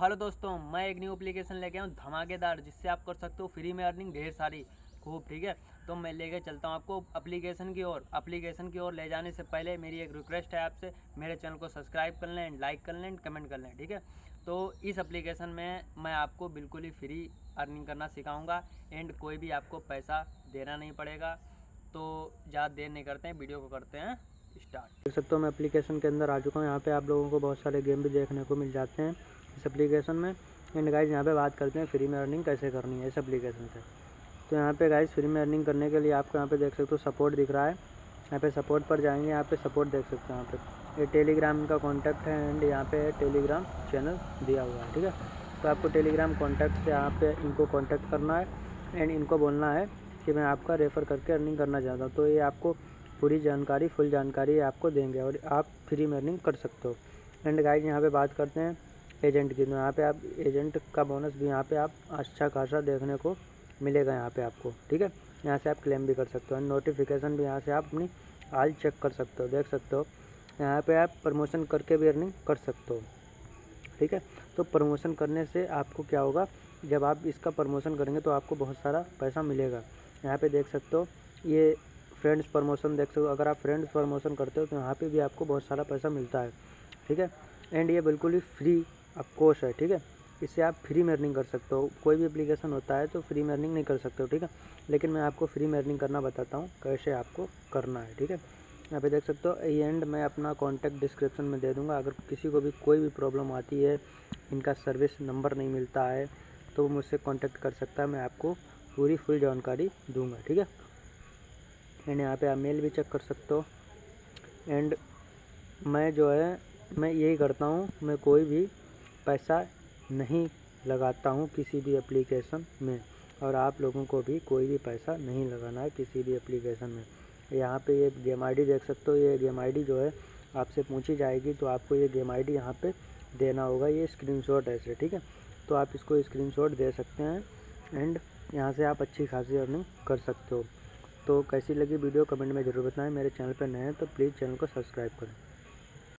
Hello दोस्तों, मैं एक न्यू एप्लीकेशन लेके आऊँ धमाकेदार, जिससे आप कर सकते हो फ्री में अर्निंग ढेर सारी, खूब, ठीक है? तो मैं लेके चलता हूँ आपको एप्लीकेशन की ओर। एप्लीकेशन की ओर ले जाने से पहले मेरी एक रिक्वेस्ट है आपसे, मेरे चैनल को सब्सक्राइब कर लें लाइक कर लें कमेंट कर लें, ठीक है? तो इस एप्लीकेशन में मैं आपको बिल्कुल ही फ्री अर्निंग करना सिखाऊँगा एंड कोई भी आपको पैसा देना नहीं पड़ेगा तो ज़्यादा देर नहीं करते हैं वीडियो को करते हैं स्टार्ट देख सकते हो मैं एप्लीकेशन के अंदर आ चुका हूँ, यहाँ पे आप लोगों को बहुत सारे गेम भी देखने को मिल जाते हैं। इस एप्लीकेशन में। एंड गाइज़ यहाँ पे बात करते हैं फ्री में अर्निंग कैसे करनी है इस एप्लीकेशन से। तो यहाँ पे गाइज़ फ्री में अर्निंग करने के लिए आपको यहाँ पे देख सकते हो सपोर्ट दिख रहा है। यहाँ पे सपोर्ट पर जाएँगे, यहाँ पे सपोर्ट देख सकते हो यहाँ पे। ये टेलीग्राम का कॉन्टैक्ट है एंड यहाँ पे टेलीग्राम चैनल दिया हुआ है, ठीक है? तो आपको टेलीग्राम कॉन्टैक्ट से यहाँ पे इनको कॉन्टैक्ट करना है एंड इनको बोलना है कि मैं आपका रेफ़र करके अर्निंग करना चाहता हूँ। तो ये आपको पूरी जानकारी फुल जानकारी आपको देंगे और आप फ्री में अर्निंग कर सकते हो। एंड गाइज़ यहाँ पे बात करते हैं एजेंट की। तो यहाँ पे आप एजेंट का बोनस भी यहाँ पे आप अच्छा खासा देखने को मिलेगा यहाँ पे आपको, ठीक है? यहाँ से आप क्लेम भी कर सकते हो नोटिफिकेशन भी यहाँ से आप अपनी हाल चेक कर सकते हो, देख सकते हो। यहाँ पे आप प्रमोशन करके भी अर्निंग कर सकते हो, ठीक है? तो प्रमोशन करने से आपको क्या होगा, जब आप इसका प्रमोशन करेंगे तो आपको बहुत सारा पैसा मिलेगा। यहाँ पे देख सकते हो, ये फ्रेंड्स प्रमोशन देख सकते हो। अगर आप फ्रेंड्स प्रमोशन करते हो तो यहाँ पे भी आपको बहुत सारा पैसा मिलता है, ठीक है? एंड ये बिल्कुल ही फ्री कोर्स है, ठीक है? इससे आप फ्री में अर्निंग कर सकते हो। कोई भी एप्लीकेशन होता है तो फ्री में अर्निंग नहीं कर सकते हो, ठीक है? लेकिन मैं आपको फ्री में अर्निंग करना बताता हूँ, कैसे आपको करना है, ठीक है? यहाँ पे देख सकते हो एंड मैं अपना कॉन्टैक्ट डिस्क्रिप्शन में दे दूँगा। अगर किसी को भी कोई भी प्रॉब्लम आती है, इनका सर्विस नंबर नहीं मिलता है तो मुझसे कॉन्टैक्ट कर सकता है, मैं आपको पूरी फुल जानकारी दूँगा, ठीक है? एंड यहाँ पे आप मेल भी चेक कर सकते हो। एंड मैं जो है, मैं यही करता हूँ, मैं कोई भी पैसा नहीं लगाता हूँ किसी भी एप्लीकेशन में और आप लोगों को भी कोई भी पैसा नहीं लगाना है किसी भी एप्लीकेशन में। यहाँ पे ये गेम आईडी देख सकते हो, ये गेम आईडी जो है आपसे पूछी जाएगी तो आपको ये गेम आईडी यहाँ पर देना होगा, ये स्क्रीन स्क्रीनशॉट ऐसे ठीक है? तो आप इसको स्क्रीनशॉट दे सकते हैं एंड यहाँ से आप अच्छी खासी अर्निंग कर सकते हो। तो कैसी लगी वीडियो कमेंट में ज़रूर बताएँ। मेरे चैनल पर नए हैं तो प्लीज़ चैनल को सब्सक्राइब करें।